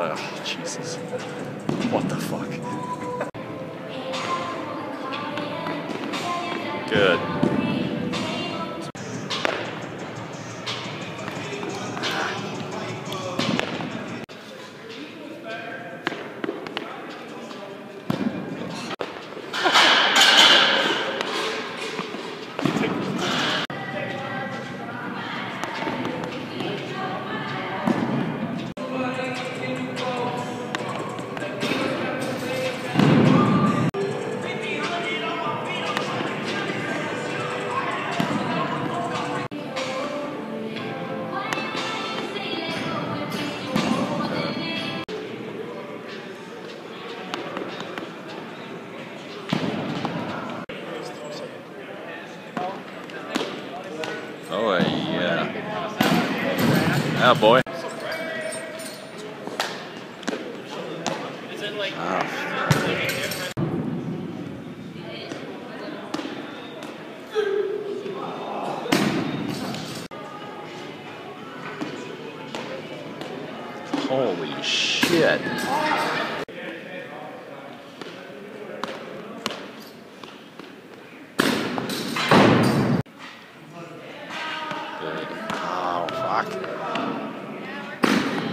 Oh, Jesus. What the fuck? Oh, yeah. Oh, boy. Ah. Holy shit. Good. Oh, fuck.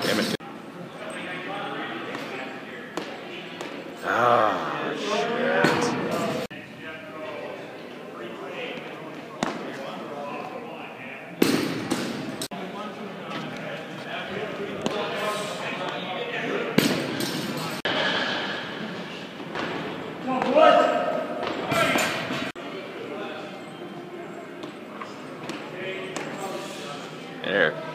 Damn it. Ah, shit. There.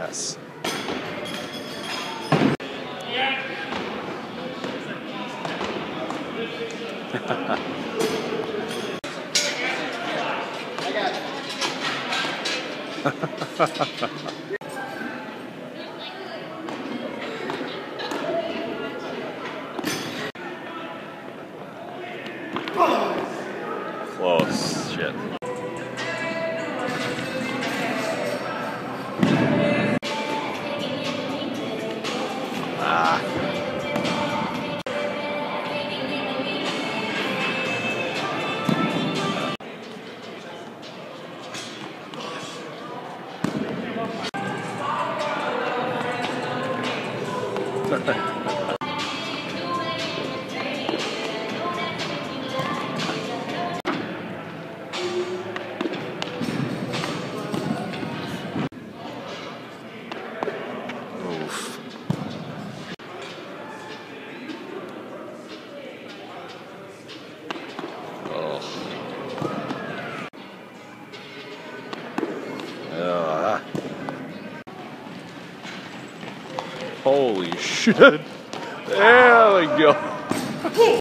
Yes. Close. Shit. Oh. Holy shit. There we go.